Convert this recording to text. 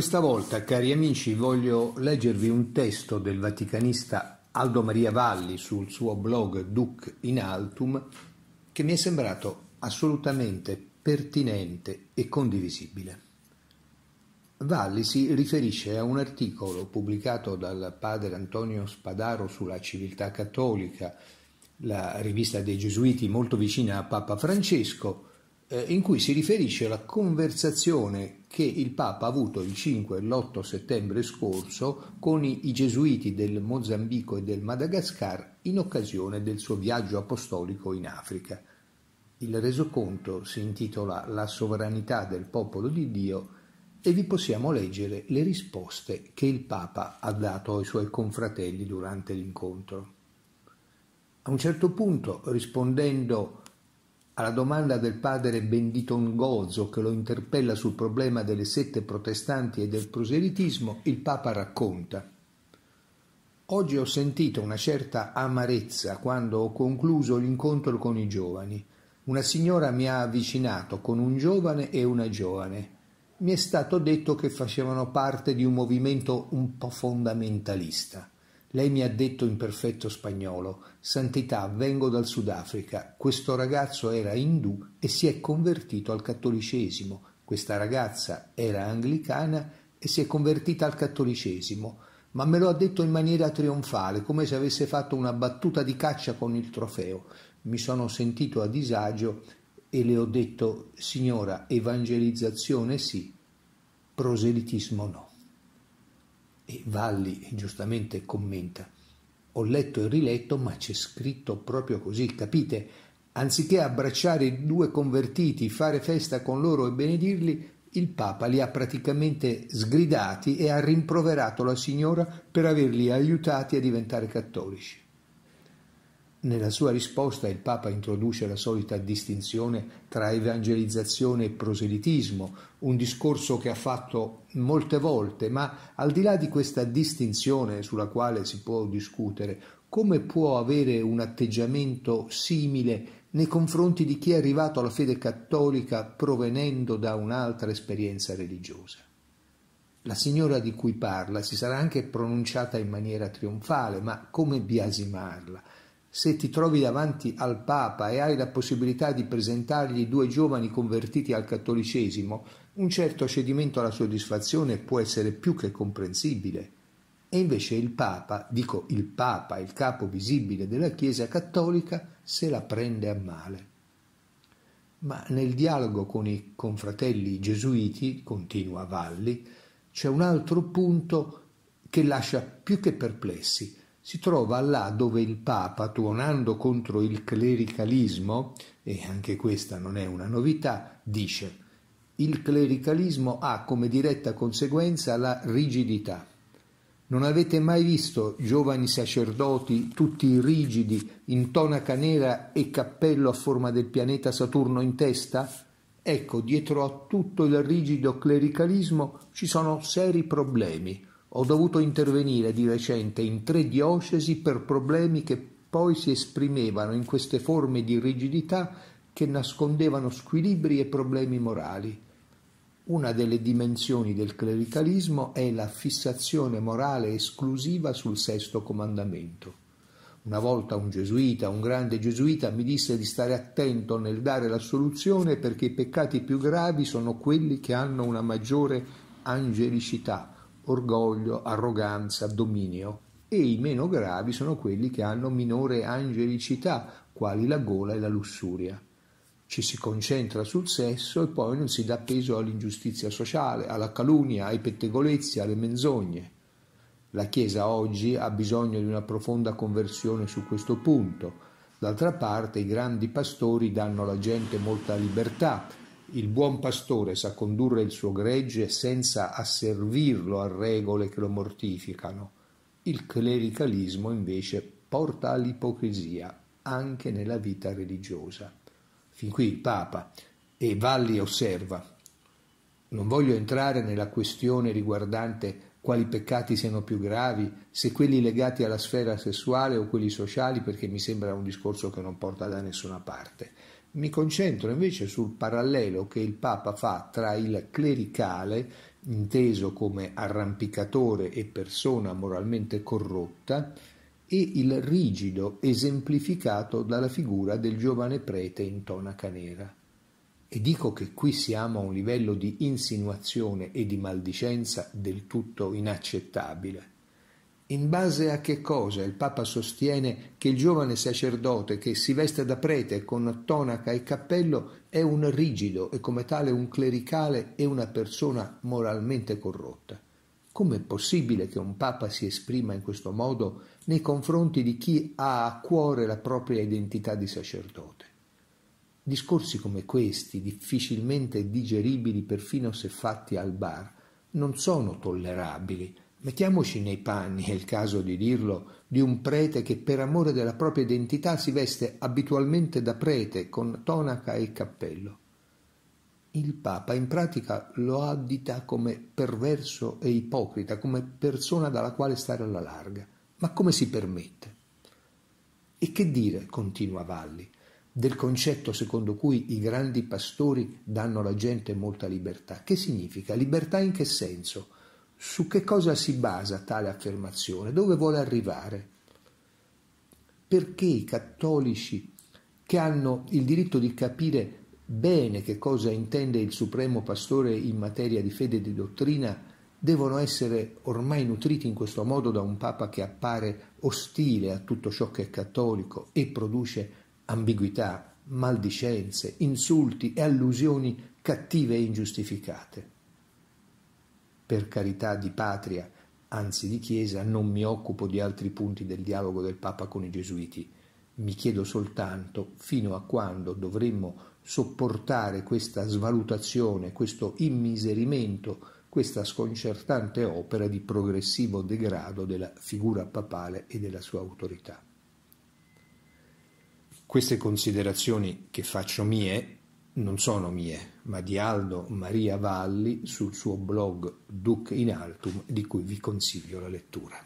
Questa volta, cari amici, voglio leggervi un testo del vaticanista Aldo Maria Valli sul suo blog Duc in Altum che mi è sembrato assolutamente pertinente e condivisibile. Valli si riferisce a un articolo pubblicato dal padre Antonio Spadaro sulla civiltà cattolica, la rivista dei Gesuiti molto vicina a Papa Francesco, eh, in cui si riferisce alla conversazione che il Papa ha avuto il 5 e l'8 settembre scorso con i, i gesuiti del Mozambico e del Madagascar in occasione del suo viaggio apostolico in Africa. Il resoconto si intitola La sovranità del popolo di Dio e vi possiamo leggere le risposte che il Papa ha dato ai suoi confratelli durante l'incontro. A un certo punto, rispondendo alla domanda del padre Benditon Gozo che lo interpella sul problema delle sette protestanti e del proselitismo, il Papa racconta Oggi ho sentito una certa amarezza quando ho concluso l'incontro con i giovani. Una signora mi ha avvicinato con un giovane e una giovane. Mi è stato detto che facevano parte di un movimento un po' fondamentalista. Lei mi ha detto in perfetto spagnolo, Santità, vengo dal Sudafrica, questo ragazzo era indù e si è convertito al cattolicesimo, questa ragazza era anglicana e si è convertita al cattolicesimo, ma me lo ha detto in maniera trionfale, come se avesse fatto una battuta di caccia con il trofeo. Mi sono sentito a disagio e le ho detto, signora, evangelizzazione sì, proselitismo no. E Valli giustamente commenta, ho letto e riletto, ma c'è scritto proprio così, capite? Anziché abbracciare i due convertiti, fare festa con loro e benedirli, il Papa li ha praticamente sgridati e ha rimproverato la signora per averli aiutati a diventare cattolici. Nella sua risposta il Papa introduce la solita distinzione tra evangelizzazione e proselitismo, un discorso che ha fatto molte volte, ma al di là di questa distinzione sulla quale si può discutere, come può avere un atteggiamento simile nei confronti di chi è arrivato alla fede cattolica provenendo da un'altra esperienza religiosa? La signora di cui parla si sarà anche pronunciata in maniera trionfale, ma come biasimarla? Se ti trovi davanti al Papa e hai la possibilità di presentargli due giovani convertiti al cattolicesimo, un certo cedimento alla soddisfazione può essere più che comprensibile. E invece il Papa, dico il Papa, il capo visibile della Chiesa cattolica, se la prende a male. Ma nel dialogo con i confratelli gesuiti, continua Valli, c'è un altro punto che lascia più che perplessi si trova là dove il Papa, tuonando contro il clericalismo, e anche questa non è una novità, dice il clericalismo ha come diretta conseguenza la rigidità. Non avete mai visto giovani sacerdoti tutti rigidi, in tonaca nera e cappello a forma del pianeta Saturno in testa? Ecco, dietro a tutto il rigido clericalismo ci sono seri problemi ho dovuto intervenire di recente in tre diocesi per problemi che poi si esprimevano in queste forme di rigidità che nascondevano squilibri e problemi morali. Una delle dimensioni del clericalismo è la fissazione morale esclusiva sul sesto comandamento. Una volta un gesuita, un grande gesuita, mi disse di stare attento nel dare la soluzione perché i peccati più gravi sono quelli che hanno una maggiore angelicità, orgoglio, arroganza, dominio e i meno gravi sono quelli che hanno minore angelicità, quali la gola e la lussuria. Ci si concentra sul sesso e poi non si dà peso all'ingiustizia sociale, alla calunnia, ai pettegolezzi, alle menzogne. La Chiesa oggi ha bisogno di una profonda conversione su questo punto. D'altra parte i grandi pastori danno alla gente molta libertà il buon pastore sa condurre il suo gregge senza asservirlo a regole che lo mortificano. Il clericalismo invece porta all'ipocrisia anche nella vita religiosa. Fin qui il Papa e Valli osserva. Non voglio entrare nella questione riguardante quali peccati siano più gravi, se quelli legati alla sfera sessuale o quelli sociali, perché mi sembra un discorso che non porta da nessuna parte. Mi concentro invece sul parallelo che il Papa fa tra il clericale inteso come arrampicatore e persona moralmente corrotta, e il rigido esemplificato dalla figura del giovane prete in tonaca nera. E dico che qui siamo a un livello di insinuazione e di maldicenza del tutto inaccettabile. In base a che cosa il Papa sostiene che il giovane sacerdote che si veste da prete con tonaca e cappello è un rigido e come tale un clericale e una persona moralmente corrotta? Com'è possibile che un Papa si esprima in questo modo nei confronti di chi ha a cuore la propria identità di sacerdote? Discorsi come questi, difficilmente digeribili perfino se fatti al bar, non sono tollerabili. Mettiamoci nei panni, è il caso di dirlo, di un prete che per amore della propria identità si veste abitualmente da prete con tonaca e cappello il Papa in pratica lo addita come perverso e ipocrita, come persona dalla quale stare alla larga. Ma come si permette? E che dire, continua Valli, del concetto secondo cui i grandi pastori danno alla gente molta libertà? Che significa? Libertà in che senso? Su che cosa si basa tale affermazione? Dove vuole arrivare? Perché i cattolici che hanno il diritto di capire bene che cosa intende il Supremo Pastore in materia di fede e di dottrina, devono essere ormai nutriti in questo modo da un Papa che appare ostile a tutto ciò che è cattolico e produce ambiguità, maldicenze, insulti e allusioni cattive e ingiustificate. Per carità di patria, anzi di Chiesa, non mi occupo di altri punti del dialogo del Papa con i Gesuiti. Mi chiedo soltanto fino a quando dovremmo sopportare questa svalutazione, questo immiserimento, questa sconcertante opera di progressivo degrado della figura papale e della sua autorità. Queste considerazioni che faccio mie non sono mie, ma di Aldo Maria Valli sul suo blog Duc in Altum, di cui vi consiglio la lettura.